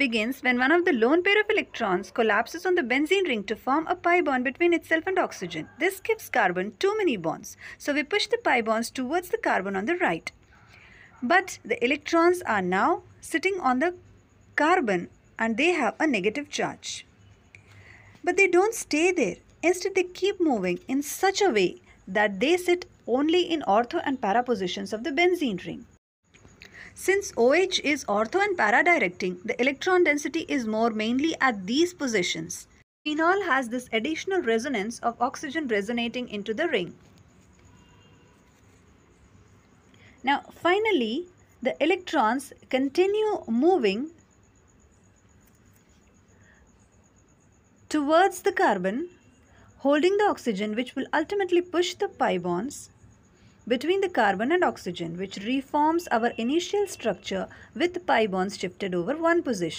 begins when one of the lone pair of electrons collapses on the benzene ring to form a pi bond between itself and oxygen. This gives carbon too many bonds. So we push the pi bonds towards the carbon on the right. But the electrons are now sitting on the carbon and they have a negative charge. But they don't stay there. Instead, they keep moving in such a way that they sit only in ortho and para positions of the benzene ring. Since OH is ortho and para directing, the electron density is more mainly at these positions. Phenol has this additional resonance of oxygen resonating into the ring. Now finally, the electrons continue moving towards the carbon holding the oxygen which will ultimately push the pi bonds between the carbon and oxygen which reforms our initial structure with pi bonds shifted over one position.